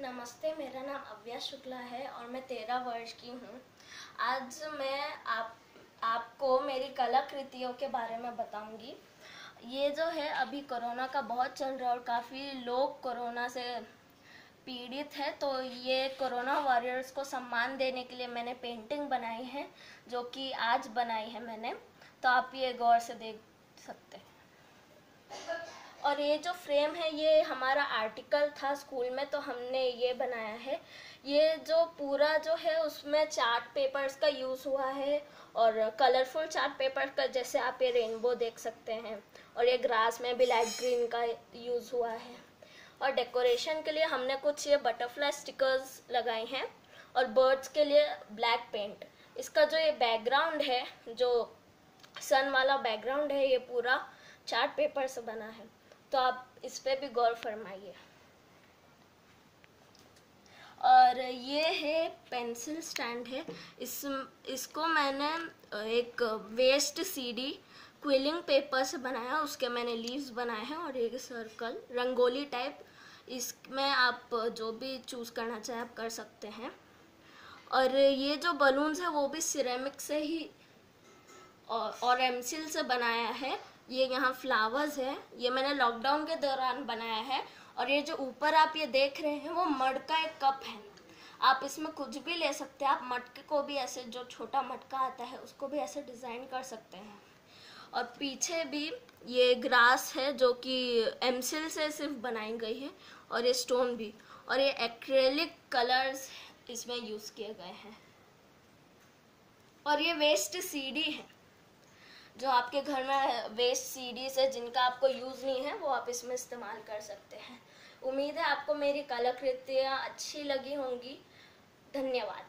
नमस्ते, मेरा नाम अव्या शुक्ला है और मैं तेरह वर्ष की हूँ। आज मैं आप, आपको मेरी कलाकृतियों के बारे में बताऊँगी। ये जो है, अभी कोरोना का बहुत चल रहा है और काफ़ी लोग कोरोना से पीड़ित है तो ये कोरोना वॉरियर्स को सम्मान देने के लिए मैंने पेंटिंग बनाई है, जो कि आज बनाई है मैंने। तो आप ये गौर से देख सकते हैं। और ये जो फ्रेम है, ये हमारा आर्टिकल था स्कूल में तो हमने ये बनाया है। ये जो पूरा जो है, उसमें चार्ट पेपर्स का यूज़ हुआ है और कलरफुल चार्ट पेपर का, जैसे आप ये रेनबो देख सकते हैं। और ये ग्रास में भी लाइट ग्रीन का यूज़ हुआ है। और डेकोरेशन के लिए हमने कुछ ये बटरफ्लाई स्टिकर्स लगाए हैं और बर्ड्स के लिए ब्लैक पेंट। इसका जो ये बैकग्राउंड है, जो सन वाला बैकग्राउंड है, ये पूरा चार्ट पेपर से बना है। तो आप इस पर भी गौर फरमाइए। और ये है पेंसिल स्टैंड है। इस इसको मैंने एक वेस्ट सीडी क्विलिंग पेपर से बनाया उसके मैंने लीव्स बनाए हैं और एक सर्कल रंगोली टाइप इसमें आप जो भी चूज़ करना चाहें आप कर सकते हैं। और ये जो बलून्स है वो भी सिरेमिक से ही और, और एमसिल से बनाया है। ये यहाँ फ्लावर्स है। ये मैंने लॉकडाउन के दौरान बनाया है। और ये जो ऊपर आप ये देख रहे हैं, वो मड का एक कप है। आप इसमें कुछ भी ले सकते हैं। आप मटके को भी ऐसे, जो छोटा मटका आता है, उसको भी ऐसे डिज़ाइन कर सकते हैं। और पीछे भी ये ग्रास है, जो कि एमसिल से सिर्फ़ बनाई गई है। और ये स्टोन भी। और ये एक्रेलिक कलर्स इसमें यूज़ किए गए हैं। और ये वेस्ट सीडी है। जो आपके घर में वेस्ट सीडीज है, जिनका आपको यूज़ नहीं है, वो आप इसमें इस्तेमाल कर सकते हैं। उम्मीद है आपको मेरी कलाकृतियाँ अच्छी लगी होंगी। धन्यवाद।